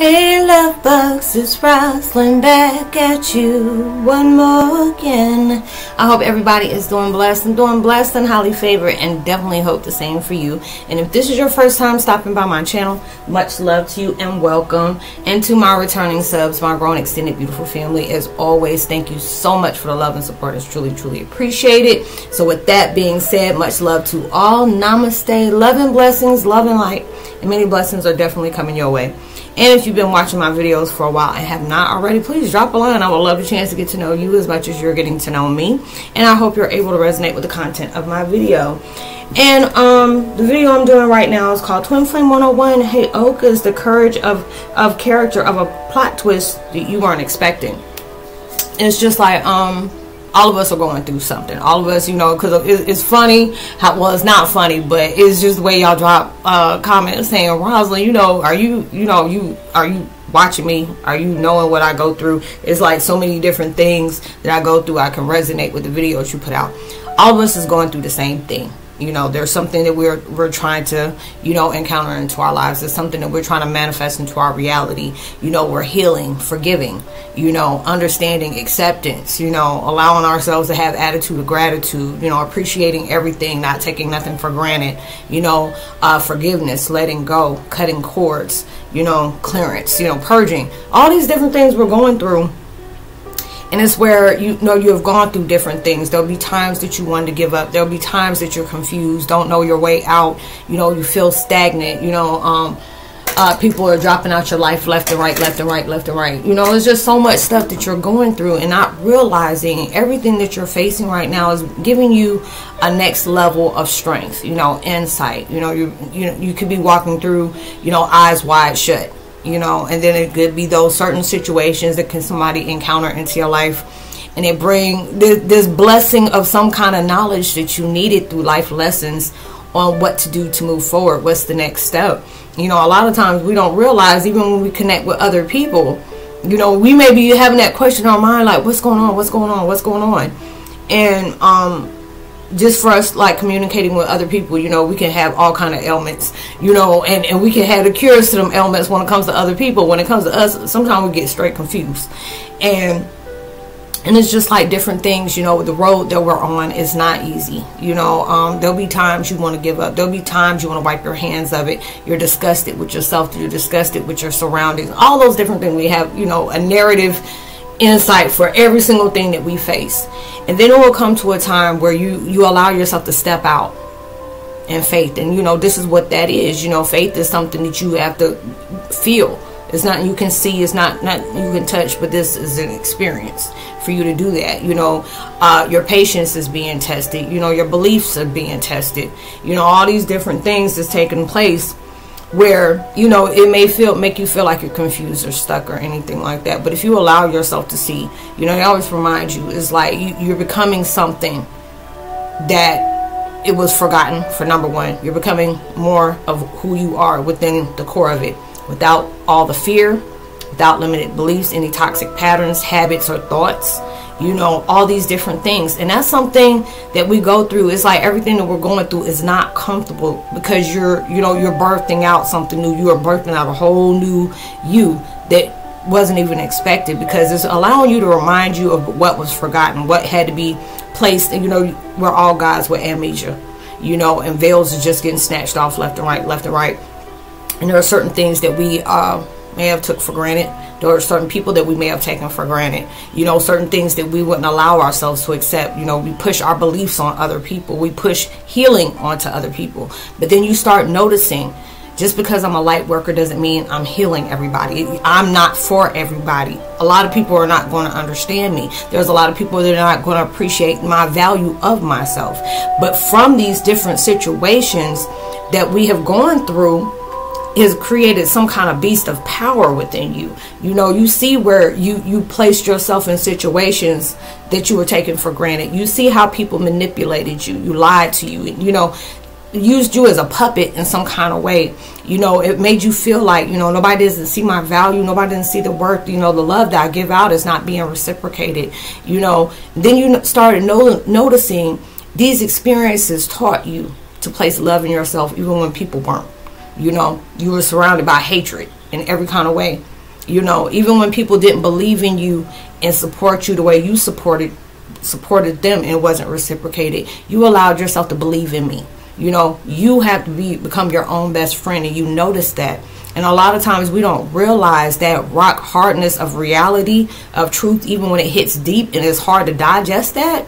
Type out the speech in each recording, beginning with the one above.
Hey love bugs, it's Roslynn back at you one more again. I hope everybody is doing blessed and doing blessed and highly favored and definitely hope the same for you. And if this is your first time stopping by my channel, much love to you and welcome. And to my returning subs, my grown extended beautiful family, as always, thank you so much for the love and support. It's truly, truly appreciated. So with that being said, much love to all. Namaste, love and blessings, love and light. And many blessings are definitely coming your way. And if you've been watching my videos for a while and have not already, please drop a line. I would love the chance to get to know you as much as you're getting to know me. And I hope you're able to resonate with the content of my video. And um, the video I'm doing right now is called Twin Flame 101. Heyokas the courage of, of character of a plot twist that you weren't expecting. It's just like, um, all of us are going through something. All of us, you know, because it's funny. How, well, it's not funny, but it's just the way y'all drop uh, comments saying, "Roslynn, you know, are you, you know, you are you watching me? Are you knowing what I go through?" It's like so many different things that I go through. I can resonate with the videos you put out. All of us is going through the same thing. You know, there's something that we're we're trying to, you know, encounter into our lives. There's something that we're trying to manifest into our reality. You know, we're healing, forgiving, you know, understanding, acceptance, you know, allowing ourselves to have attitude of gratitude, you know, appreciating everything, not taking nothing for granted, you know, uh, forgiveness, letting go, cutting cords, you know, clearance, you know, purging. All these different things we're going through and it's where you know you have gone through different things. There'll be times that you want to give up. There'll be times that you're confused don't know your way out. You know you feel stagnant you know um, uh, people are dropping out your life left and right left and right left and right. You know it's just so much stuff that you're going through and not realizing. Everything that you're facing right now is giving you a next level of strength you know insight. You know you you, you could be walking through you know eyes wide shut you know and then it could be those certain situations that can somebody encounter into your life. And it bring this blessing of some kind of knowledge that you needed through life lessons on what to do to move forward. What's the next step? You know a lot of times we don't realize even when we connect with other people you know we may be having that question on our mind like what's going on? What's going on? What's going on? And um just for us like communicating with other people you know we can have all kind of ailments you know and, and we can have the cures to them ailments when it comes to other people. When it comes to us sometimes we get straight confused. And and it's just like different things you know the road that we're on is not easy you know. Um, there'll be times you want to give up. There'll be times you want to wipe your hands of it. You're disgusted with yourself. You're disgusted with your surroundings. All those different things. We have you know a narrative insight for every single thing that we face. And then it will come to a time where you you allow yourself to step out in faith. And you know, this is what that is. You know, faith is something that you have to feel. It's not you can see, it's not not you can touch, but this is an experience for you to do that. You know, uh, your patience is being tested. You know, your beliefs are being tested. You know, all these different things is taking place where you know it may feel make you feel like you're confused or stuck or anything like that. But if you allow yourself to see you know i always remind you it's like you, you're becoming something that it was forgotten for number one. You're becoming more of who you are within the core of it without all the fear without limited beliefs any toxic patterns habits or thoughts you know all these different things. And that's something that we go through. It's like everything that we're going through is not comfortable because you're you know you're birthing out something new. You are birthing out a whole new you that wasn't even expected because it's allowing you to remind you of what was forgotten what had to be placed. And you know we're all guys with amnesia you know and veils are just getting snatched off left and right left and right. And there are certain things that we uh may have took for granted. There are certain people that we may have taken for granted. You know, certain things that we wouldn't allow ourselves to accept. You know, we push our beliefs on other people. We push healing onto other people. But then you start noticing just because I'm a light worker doesn't mean I'm healing everybody. I'm not for everybody. A lot of people are not going to understand me. There's a lot of people that are not going to appreciate my value of myself. But from these different situations that we have gone through, has created some kind of beast of power within you. You know, you see where you you placed yourself in situations that you were taken for granted. You see how people manipulated you, you lied to you, you know, used you as a puppet in some kind of way. You know, it made you feel like, you know, nobody doesn't see my value, nobody doesn't see the worth, you know, the love that I give out is not being reciprocated. You know, then you started no- noticing these experiences taught you to place love in yourself even when people weren't you know you were surrounded by hatred in every kind of way. You know, even when people didn't believe in you and support you the way you supported supported them and wasn't reciprocated, you allowed yourself to believe in me. You know, you have to be become your own best friend and you notice that. And a lot of times we don't realize that rock hardness of reality, of truth, even when it hits deep and it's hard to digest that,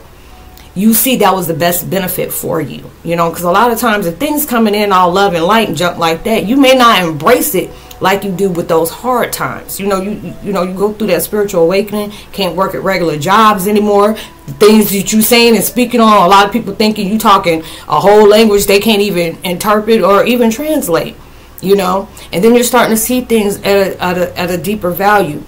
you see that was the best benefit for you. You know, because a lot of times if things coming in all love and light and junk like that, you may not embrace it like you do with those hard times. You know, you you know, you go through that spiritual awakening, can't work at regular jobs anymore. The things that you saying and speaking on, a lot of people thinking you talking a whole language they can't even interpret or even translate. You know, and then you're starting to see things at a, at a, at a deeper value.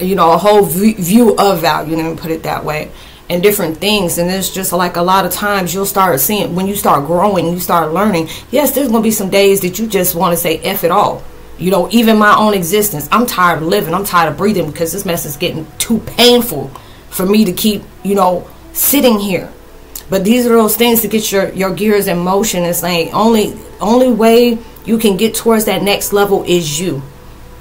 You know, a whole view of value. Let me put it that way and different things and it's just like a lot of times you'll start seeing when you start growing you start learning yes there's to be some days that you just want to say f it all you know, even my own existence. I'm tired of living. I'm tired of breathing because this mess is getting too painful for me to keep, you know, sitting here. But these are those things to get your, your gears in motion. It's like only only way you can get towards that next level is you.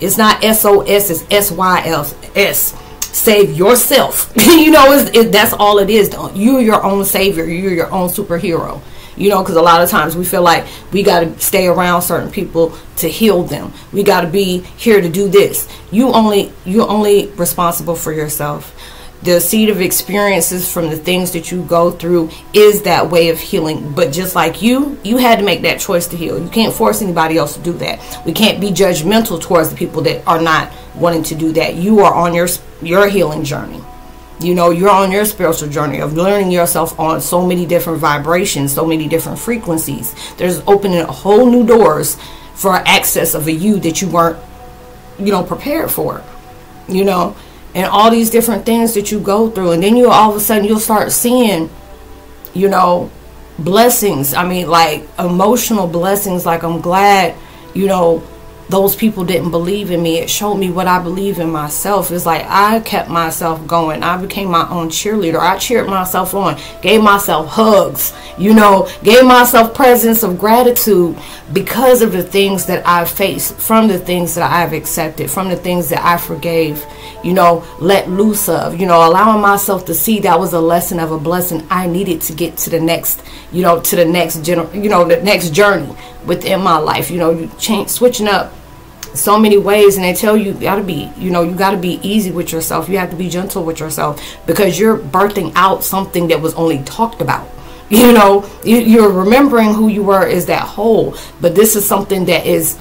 It's not SOS, it's SYS. Save yourself. you know, it, that's all it is. You're your own savior. You're your own superhero. You know because a lot of times we feel like we got to stay around certain people to heal them. We got to be here to do this. You only you only responsible for yourself. The seed of experiences from the things that you go through is that way of healing. But just like you you had to make that choice to heal. You can't force anybody else to do that. We can't be judgmental towards the people that are not wanting to do that you are on your your healing journey. You know you're on your spiritual journey of learning yourself on so many different vibrations so many different frequencies. There's opening a whole new doors for access of a you that you weren't you know prepared for you know and all these different things that you go through. And then you all of a sudden you'll start seeing you know blessings. I mean like emotional blessings like i'm glad you know those people didn't believe in me. It showed me what I believe in myself. It's like I kept myself going. I became my own cheerleader. I cheered myself on, gave myself hugs, you know, gave myself presence of gratitude because of the things that I faced, from the things that I've accepted, from the things that I forgave, you know, let loose of, you know, allowing myself to see that was a lesson of a blessing. I needed to get to the next, you know, to the next gener, you know, the next journey within my life. You know, you change switching up so many ways and they tell you, you got to be you know you got to be easy with yourself. You have to be gentle with yourself because you're birthing out something that was only talked about. You know you're remembering who you were is that whole but this is something that is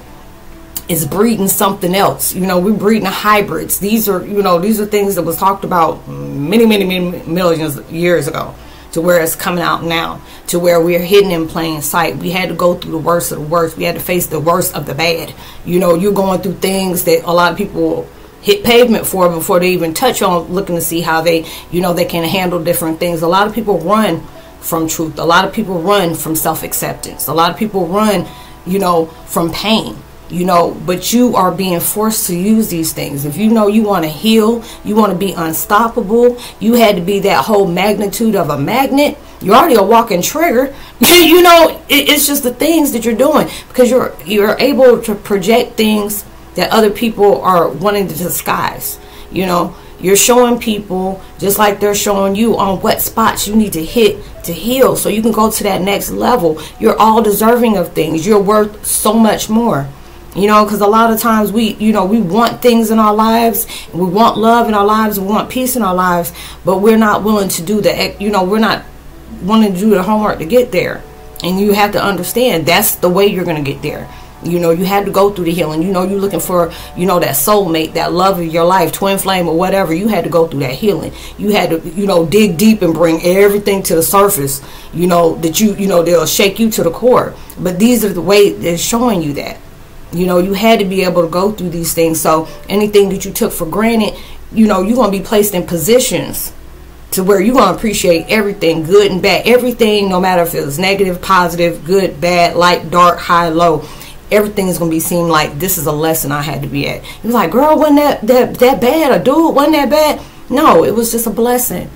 is breeding something else you know we're breeding hybrids these are you know these are things that was talked about many many many millions of years ago to where it's coming out now, to where we're hidden in plain sight. We had to go through the worst of the worst. We had to face the worst of the bad. You know, you're going through things that a lot of people hit pavement for before they even touch on looking to see how they, you know, they can handle different things. A lot of people run from truth. A lot of people run from self-acceptance. A lot of people run, you know, from pain you know but you are being forced to use these things. If you know you want to heal you want to be unstoppable you had to be that whole magnitude of a magnet you're already a walking trigger. You know it, it's just the things that you're doing because you're you're able to project things that other people are wanting to disguise you know? You're showing people just like they're showing you on what spots you need to hit to heal so you can go to that next level. You're all deserving of things. You're worth so much more you know because a lot of times we you know we want things in our lives we want love in our lives we want peace in our lives but we're not willing to do the you know we're not wanting to do the homework to get there. And you have to understand that's the way you're going to get there. You know you had to go through the healing. You know you're looking for you know that soulmate that love of your life twin flame or whatever. You had to go through that healing. You had to you know dig deep and bring everything to the surface you know that you you know they'll shake you to the core. But these are the way they're showing you that you know, you had to be able to go through these things. So anything that you took for granted, you know, you're going to be placed in positions to where you're going to appreciate everything, good and bad. Everything, no matter if it was negative, positive, good, bad, light, dark, high, low. Everything is going to be seen like this is a lesson I had to be at. It was like, girl, wasn't that, that, that bad? A dude, wasn't that bad? No, it was just a blessing,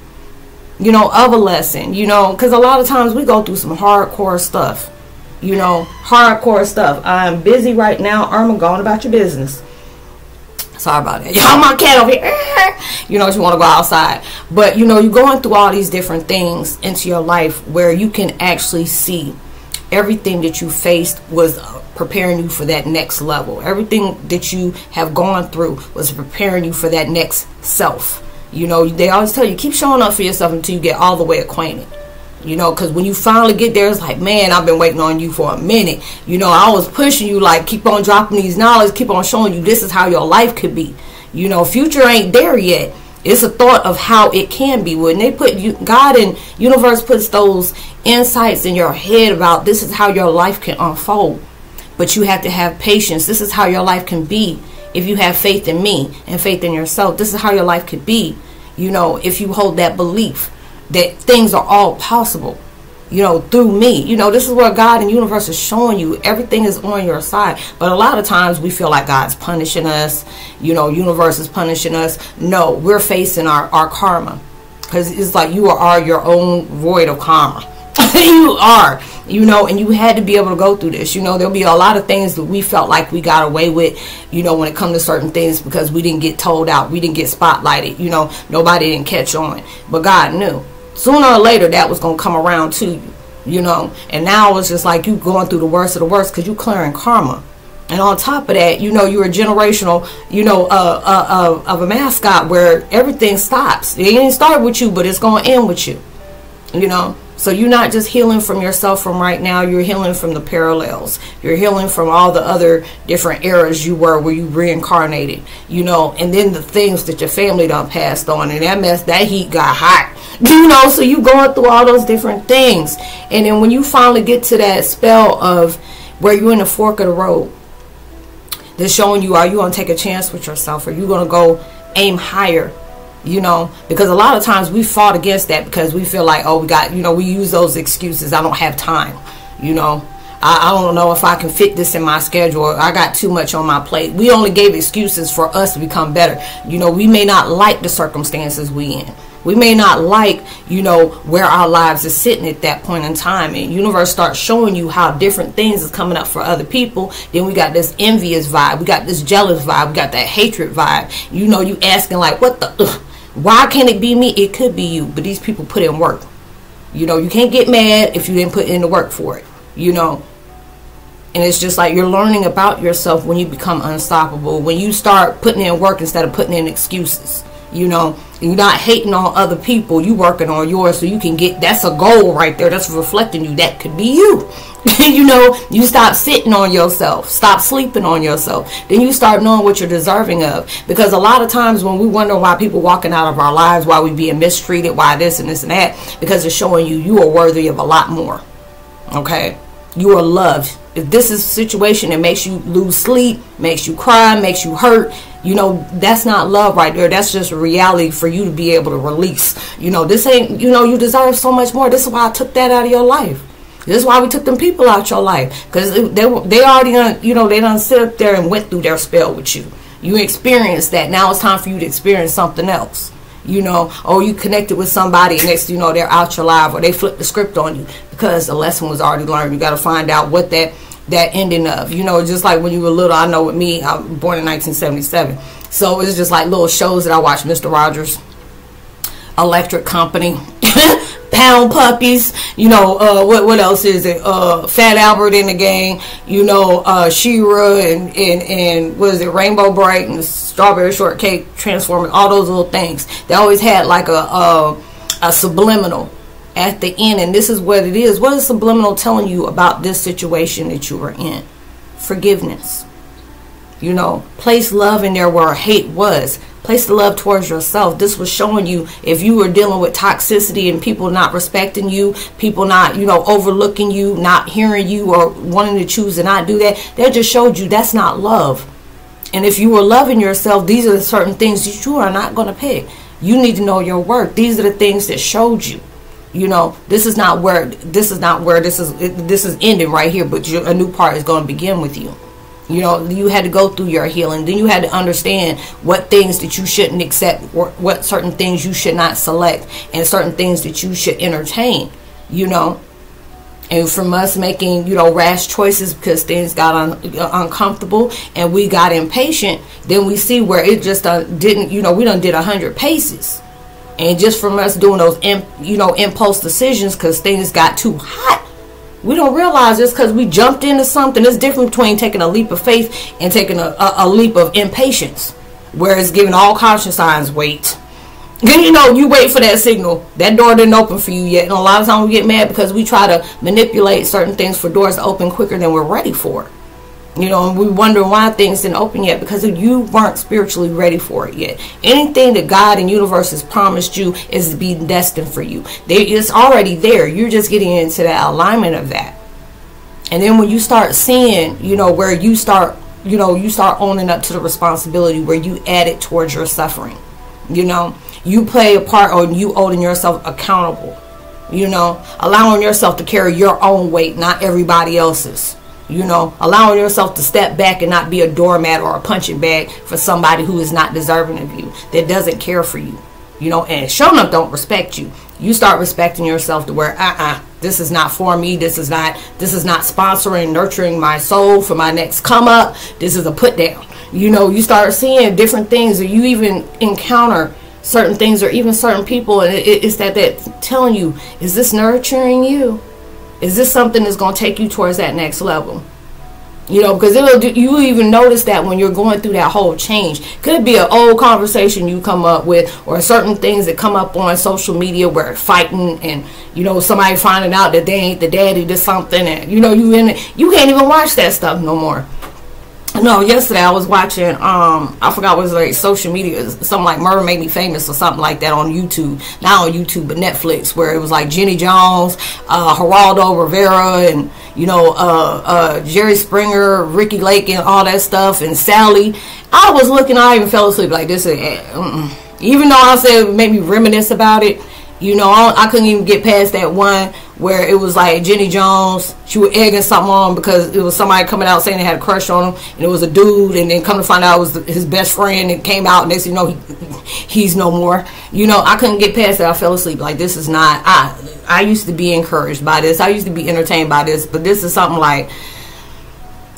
you know, of a lesson, you know, because a lot of times we go through some hardcore stuff You know, hardcore stuff. I'm busy right now. Irma, going about your business. Sorry about that. Y'all, my cat over here. You know, you want to go outside. But, you know, you're going through all these different things into your life where you can actually see everything that you faced was uh, preparing you for that next level. Everything that you have gone through was preparing you for that next self. You know, they always tell you keep showing up for yourself until you get all the way acquainted. You know, because when you finally get there, it's like, man, I've been waiting on you for a minute. You know, I was pushing you, like, keep on dropping these knowledge, keep on showing you this is how your life could be. You know, future ain't there yet. It's a thought of how it can be. When they put you, God and universe puts those insights in your head about this is how your life can unfold. But you have to have patience. This is how your life can be if you have faith in me and faith in yourself. This is how your life could be. You know, if you hold that belief that things are all possible you know through me. You know this is where god and universe is showing you. Everything is on your side. But a lot of times we feel like god's punishing us. You know universe is punishing us. No we're facing our our karma. Because it's like you are your own void of karma. You are you know and you had to be able to go through this. You know there'll be a lot of things that we felt like we got away with you know when it comes to certain things because we didn't get told out. We didn't get spotlighted. You know nobody didn't catch on. But god knew sooner or later that was going to come around to you, you know. And now it's just like you going through the worst of the worst because you clearing karma. And on top of that, you know, you're a generational, you know, uh, uh, uh, of a mascot where everything stops. It didn't start with you, but it's going to end with you, you know. So you're not just healing from yourself from right now, you're healing from the parallels. You're healing from all the other different eras you were where you reincarnated, you know, and then the things that your family done passed on and that mess that heat got hot. You know, so you going through all those different things. And then when you finally get to that spell of where you're in the fork of the road, they're showing you are you gonna take a chance with yourself? Are you gonna go aim higher? You know because a lot of times we fought against that because we feel like oh we got you know we use those excuses. I don't have time you know. I, I, don't know if i can fit this in my schedule. I got too much on my plate. We only gave excuses for us to become better. You know we may not like the circumstances we in. We may not like you know where our lives is sitting at that point in time. And universe starts showing you how different things is coming up for other people. Then we got this envious vibe. We got this jealous vibe. We got that hatred vibe. You know you asking like what the ugh, why can't it be me? It could be you, but these people put in work. You know, you can't get mad if you didn't put in the work for it. You know, and it's just like you're learning about yourself when you become unstoppable. When you start putting in work instead of putting in excuses. You know, you're not hating on other people. You working on yours so you can get. That's a goal right there. That's reflecting you. That could be you. you know, you stop sitting on yourself, stop sleeping on yourself. Then you start knowing what you're deserving of. Because a lot of times when we wonder why people walking out of our lives, why we being mistreated, why this and this and that, because it's showing you you are worthy of a lot more. Okay, you are loved. If this is a situation that makes you lose sleep, makes you cry, makes you hurt, you know that's not love right there that's just reality for you to be able to release you know this ain't you know you deserve so much more this is why i took that out of your life this is why we took them people out your life because they they already done, you know they done sit up there and went through their spell with you. You experienced that. Now it's time for you to experience something else. You know, or you connected with somebody and next you know they're out your life or they flipped the script on you because the lesson was already learned. You got to find out what that that ending of. You know, just like when you were little. I know with me, I was born in 1977, so it's just like little shows that I watched. Mr. Rogers, Electric Company. Pound Puppies, you know, uh, what what else is it? Uh, Fat Albert in the game, you know, uh, She-Ra and, and, and what is it, Rainbow Brite and Strawberry Shortcake transforming all those little things. They always had like a, a, a subliminal at the end, and this is what it is. What is subliminal telling you about this situation that you are in? Forgiveness. You know, place love in there where hate was. Place the love towards yourself. This was showing you if you were dealing with toxicity and people not respecting you, people not, you know, overlooking you, not hearing you or wanting to choose to not do that, that just showed you that's not love. And if you were loving yourself, these are the certain things that you are not going to pick. You need to know your work. These are the things that showed you. You know, this is not where this is not where this is this is ending right here, but a new part is going to begin with you. You know, you had to go through your healing. Then you had to understand what things that you shouldn't accept, what certain things you should not select, and certain things that you should entertain. You know, and from us making you know rash choices because things got un- uncomfortable and we got impatient then we see where it just uh, didn't you know we done did a hundred paces and just from us doing those you know impulse decisions because things got too hot we don't realize just because we jumped into something it's different between taking a leap of faith and taking a, a, a leap of impatience where it's giving all caution signs wait then you know you wait for that signal. That door didn't open for you yet, and a lot of times we get mad because we try to manipulate certain things for doors to open quicker than we're ready for. You know, and we wonder why things didn't open yet because you weren't spiritually ready for it yet. Anything that God and universe has promised you is to be destined for you. It's already there. You're just getting into that alignment of that. And then when you start seeing, you know, where you start, you know, you start owning up to the responsibility where you add it towards your suffering. You know, you play a part or you holding yourself accountable. You know, allowing yourself to carry your own weight, not everybody else's. You know, allowing yourself to step back and not be a doormat or a punching bag for somebody who is not deserving of you, that doesn't care for you. You know, and showing up don't respect you. You start respecting yourself to where, uh uh, this is not for me. This is not, this is not sponsoring, nurturing my soul for my next come up. This is a put down. You know, you start seeing different things, or you even encounter certain things or even certain people and it, it's that that telling you is this nurturing you is this something that's going to take you towards that next level? You know because it'll do, you even notice that when you're going through that whole change. Could be an old conversation you come up with or certain things that come up on social media where fighting and you know somebody finding out that they ain't the daddy to something and you know you in it, you can't even watch that stuff no more no, yesterday I was watching. Um, I forgot what was like social media, something like "Murder Made Me Famous" or something like that on YouTube. Not on YouTube, but Netflix, where it was like Jenny Jones, uh, Geraldo Rivera, and you know uh, uh, Jerry Springer, Ricki Lake, and all that stuff, and Sally. I was looking. I even fell asleep. Like this, is, uh, even though I said me reminisce about it. You know, I, I couldn't even get past that one where it was like Jenny Jones, she was egging something on because it was somebody coming out saying they had a crush on him, and it was a dude, and then come to find out it was his best friend, and came out, and they said, know, he, he's no more. You know, I couldn't get past that. I fell asleep. Like this is not. I I used to be encouraged by this. I used to be entertained by this, but this is something like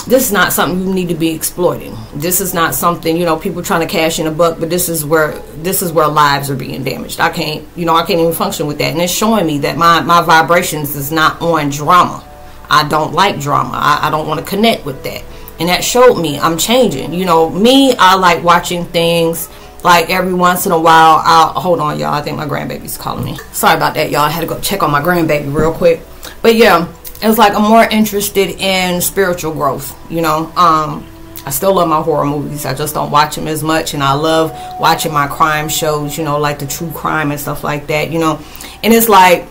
this is not something you need to be exploiting. This is not something you know people trying to cash in a buck, but this is where this is where lives are being damaged. I can't you know I can't even function with that, and it's showing me that my my vibrations is not on drama. I don't like drama. I, I don't want to connect with that, and that showed me I'm changing. You know, me I like watching things like every once in a while I'll hold on y'all I think my grandbaby's calling me sorry about that y'all I had to go check on my grandbaby real quick but yeah it's like I'm more interested in spiritual growth. You know, um, I still love my horror movies. I just don't watch them as much, and I love watching my crime shows. You know, like the true crime and stuff like that. You know, and it's like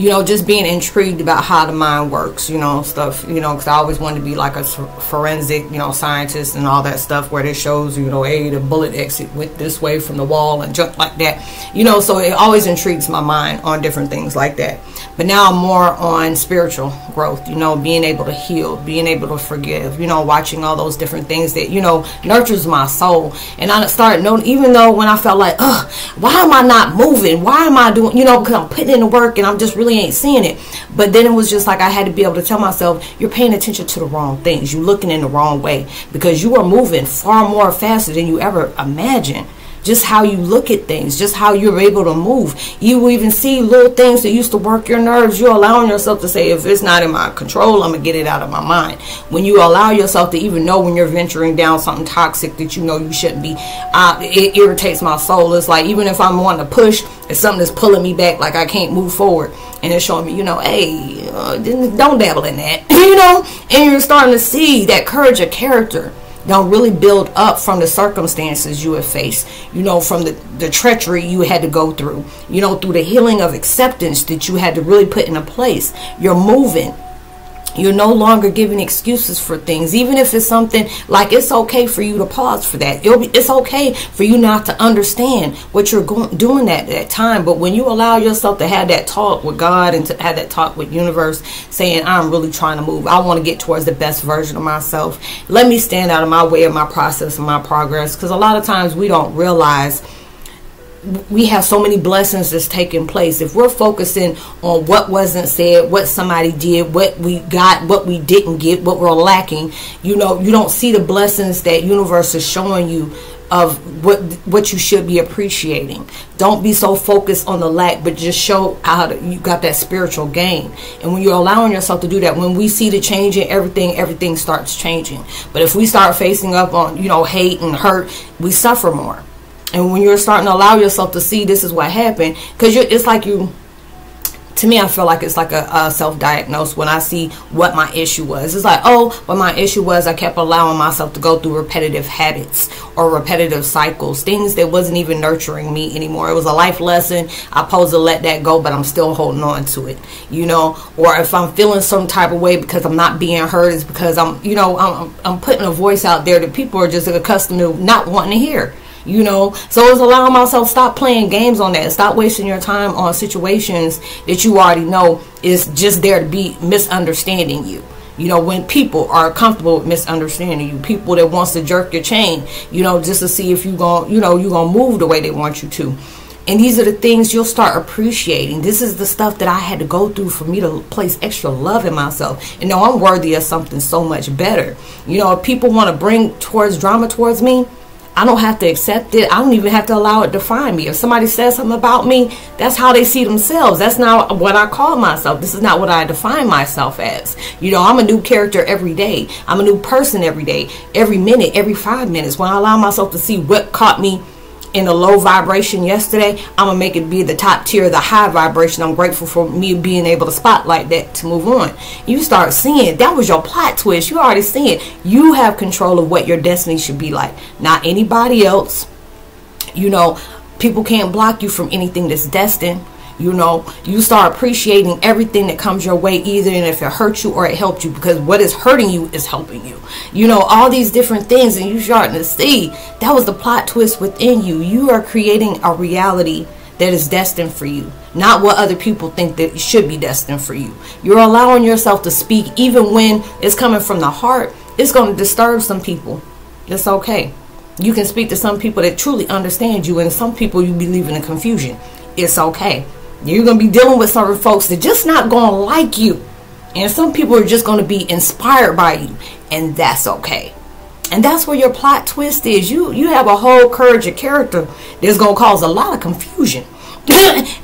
you know, just being intrigued about how the mind works, you know, stuff, you know, because I always wanted to be like a forensic, you know, scientist and all that stuff where it shows, you know, hey, the bullet exit went this way from the wall and junk like that, you know, so it always intrigues my mind on different things like that. But now I'm more on spiritual growth, you know, being able to heal, being able to forgive, you know, watching all those different things that, you know, nurtures my soul. And I started knowing, even though when I felt like, ugh, why am I not moving? Why am I doing, you know, because I'm putting in the work and I'm just really really ain't seeing it. But then it was just like I had to be able to tell myself, you're paying attention to the wrong things. You're looking in the wrong way because you are moving far more faster than you ever imagined just how you look at things, just how you're able to move. You will even see little things that used to work your nerves. You're allowing yourself to say, if it's not in my control, I'm going to get it out of my mind. When you allow yourself to even know when you're venturing down something toxic that you know you shouldn't be, uh, it irritates my soul. It's like, even if I'm wanting to push, it's something that's pulling me back, like I can't move forward. And it's showing me, you know, hey, uh, don't dabble in that, you know? And you're starting to see that courage of character don't really build up from the circumstances you have faced, you know, from the, the treachery you had to go through, you know, through the healing of acceptance that you had to really put into place. You're moving you're no longer giving excuses for things, even if it's something like it's okay for you to pause for that. Be, it's okay for you not to understand what you're going, doing at that time. But when you allow yourself to have that talk with God and to have that talk with universe, saying, "I'm really trying to move. I want to get towards the best version of myself. Let me stand out of my way of my process and my progress." Because a lot of times we don't realize we have so many blessings that's taking place. If we're focusing on what wasn't said, what somebody did, what we got, what we didn't get, what we're lacking, you know, you don't see the blessings that universe is showing you of what what you should be appreciating. Don't be so focused on the lack, but just show how to, you got that spiritual gain. And when you're allowing yourself to do that, when we see the change in everything, everything starts changing. But if we start facing up on you know hate and hurt, we suffer more. And when you're starting to allow yourself to see this is what happened, because it's like you to me, I feel like it's like a, a self-diagnose when I see what my issue was. It's like, oh, what my issue was, I kept allowing myself to go through repetitive habits or repetitive cycles, things that wasn't even nurturing me anymore. It was a life lesson. I supposed to let that go, but I'm still holding on to it, you know. Or if I'm feeling some type of way because I'm not being heard, it's because I'm, you know, I'm, I'm putting a voice out there that people are just accustomed to not wanting to hear you know? So it's allowing myself stop playing games on that. Stop wasting your time on situations that you already know is just there to be misunderstanding you. You know when people are comfortable with misunderstanding you people that wants to jerk your chain you know just to see if you going you know you're gonna move the way they want you to. And these are the things you'll start appreciating. This is the stuff that I had to go through for me to place extra love in myself. And know I'm worthy of something so much better. You know, if people want to bring towards drama towards me, I don't have to accept it. I don't even have to allow it to define me. If somebody says something about me, that's how they see themselves. That's not what I call myself. This is not what I define myself as. You know, I'm a new character every day. I'm a new person every day, every minute, every five minutes. When I allow myself to see what caught me in a low vibration yesterday, I'm gonna make it be the top tier, the high vibration. I'm grateful for me being able to spotlight that to move on. You start seeing that was your plot twist. You already see it. You have control of what your destiny should be like, not anybody else. You know, people can't block you from anything that's destined you know you start appreciating everything that comes your way either and if it hurts you or it helped you because what is hurting you is helping you. You know all these different things and you starting to see that was the plot twist within you. You are creating a reality that is destined for you not what other people think that should be destined for you. You're allowing yourself to speak even when it's coming from the heart it's going to disturb some people. It's okay. You can speak to some people that truly understand you and some people you be leaving in confusion. It's okay you're going to be dealing with certain folks that just not going to like you. And some people are just going to be inspired by you. And that's okay. And that's where your plot twist is. You you have a whole courage of character that's going to cause a lot of confusion.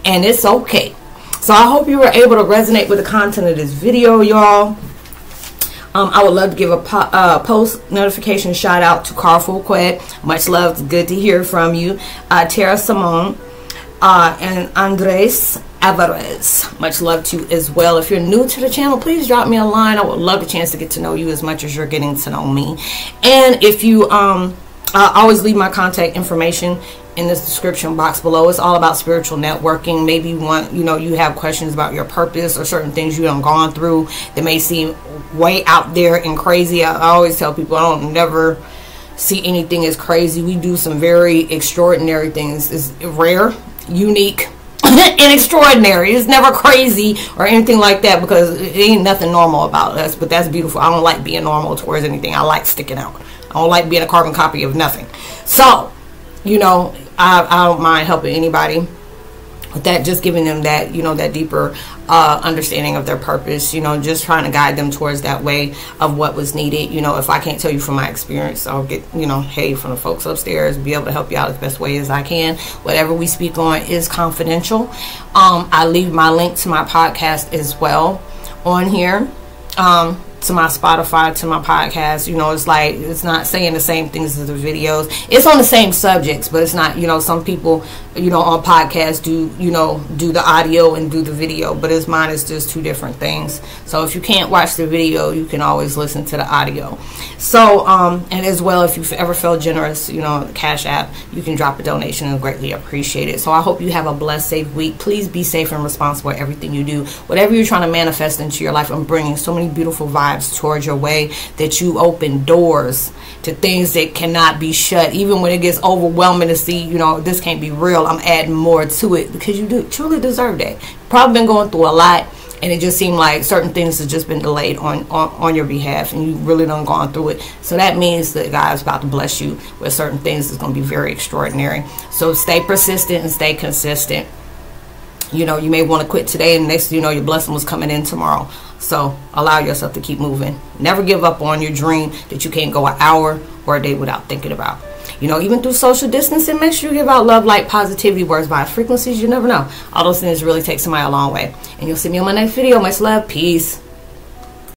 and it's okay. So I hope you were able to resonate with the content of this video, y'all. Um, I would love to give a po uh, post notification shout out to Carl Fulquet. Much love. Good to hear from you. Uh, Tara Simone uh, and Andres Alvarez. Much love to you as well. If you're new to the channel, please drop me a line. I would love the chance to get to know you as much as you're getting to know me. And if you, um, I always leave my contact information in this description box below. It's all about spiritual networking. Maybe you want, you know, you have questions about your purpose or certain things you have gone through that may seem way out there and crazy. I, I always tell people I don't never see anything as crazy. We do some very extraordinary things. It's rare unique and extraordinary. It's never crazy or anything like that because it ain't nothing normal about us. But that's beautiful. I don't like being normal towards anything. I like sticking out. I don't like being a carbon copy of nothing. So, you know, I, I don't mind helping anybody that just giving them that you know that deeper uh, understanding of their purpose you know just trying to guide them towards that way of what was needed you know if i can't tell you from my experience i'll get you know hey from the folks upstairs be able to help you out as best way as i can whatever we speak on is confidential um, i leave my link to my podcast as well on here um, to my Spotify, to my podcast. You know, it's like it's not saying the same things as the videos. It's on the same subjects, but it's not. You know, some people, you know, on podcasts do you know do the audio and do the video, but as mine is just two different things. So if you can't watch the video, you can always listen to the audio. So um, and as well, if you've ever felt generous, you know, Cash App, you can drop a donation and greatly appreciate it. So I hope you have a blessed, safe week. Please be safe and responsible at everything you do. Whatever you're trying to manifest into your life, I'm bringing so many beautiful vibes vibes towards your way, that you open doors to things that cannot be shut. Even when it gets overwhelming to see, you know, this can't be real, I'm adding more to it because you do truly deserve that. Probably been going through a lot and it just seemed like certain things have just been delayed on, on, on your behalf and you really done gone through it. So that means that God is about to bless you with certain things that's going to be very extraordinary. So stay persistent and stay consistent. You know, you may want to quit today and next you know your blessing was coming in tomorrow. So allow yourself to keep moving. Never give up on your dream that you can't go an hour or a day without thinking about. You know, even through social distancing, make sure you give out love, light, positivity, words, vibes, frequencies. You never know. All those things really take somebody a long way. And you'll see me on my next video. Much love. Peace.